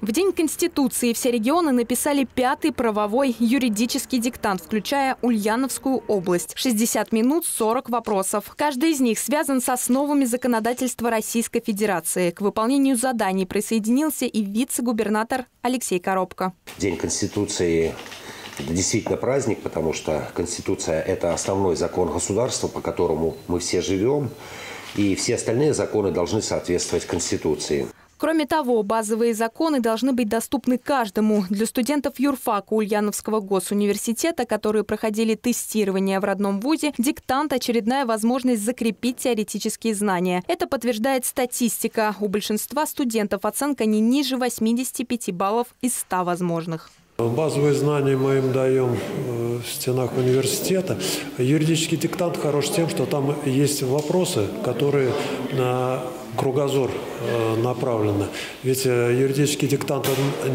В День Конституции все регионы написали пятый правовой юридический диктант, включая Ульяновскую область. 60 минут 40 вопросов. Каждый из них связан с основами законодательства Российской Федерации. К выполнению заданий присоединился и вице-губернатор Алексей Коробко. День Конституции это действительно праздник, потому что Конституция – это основной закон государства, по которому мы все живем, и все остальные законы должны соответствовать Конституции. Кроме того, базовые законы должны быть доступны каждому. Для студентов юрфака Ульяновского госуниверситета, которые проходили тестирование в родном вузе, диктант – очередная возможность закрепить теоретические знания. Это подтверждает статистика. У большинства студентов оценка не ниже 85 баллов из 100 возможных. Базовые знания мы им даем э, в стенах университета. Юридический диктант хорош тем, что там есть вопросы, которые на кругозор э, направлены. Ведь э, юридический диктант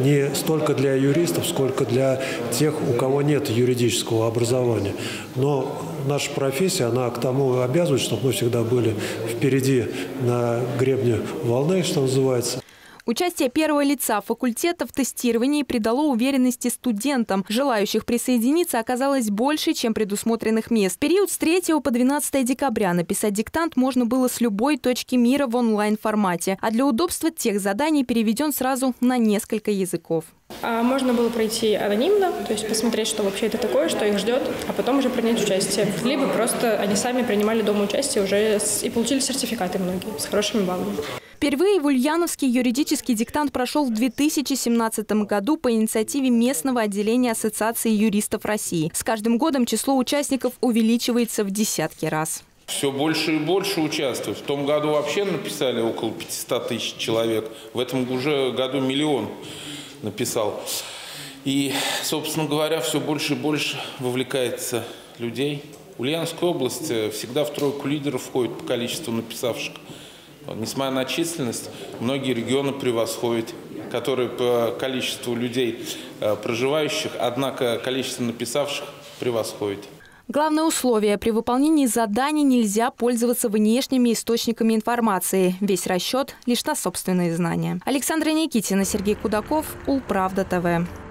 не столько для юристов, сколько для тех, у кого нет юридического образования. Но наша профессия, она к тому обязывает, чтобы мы всегда были впереди на гребне волны, что называется. Участие первого лица факультета в тестировании придало уверенности студентам. Желающих присоединиться оказалось больше, чем предусмотренных мест. В период с 3 по 12 декабря написать диктант можно было с любой точки мира в онлайн-формате, а для удобства тех заданий переведен сразу на несколько языков. А можно было пройти анонимно, то есть посмотреть, что вообще это такое, что их ждет, а потом уже принять участие. Либо просто они сами принимали дома участие уже и получили сертификаты многие с хорошими баллами. Впервые в Ульяновский юридический диктант прошел в 2017 году по инициативе местного отделения Ассоциации юристов России. С каждым годом число участников увеличивается в десятки раз. Все больше и больше участвуют. В том году вообще написали около 500 тысяч человек. В этом уже году миллион написал. И, собственно говоря, все больше и больше вовлекается людей. Ульяновская область э, всегда в тройку лидеров входит по количеству написавших. Несмотря на численность, многие регионы превосходят, которые по количеству людей э, проживающих, однако количество написавших превосходит. Главное условие – при выполнении заданий нельзя пользоваться внешними источниками информации. Весь расчет – лишь на собственные знания. Александра Никитина, Сергей Кудаков, Улправда ТВ.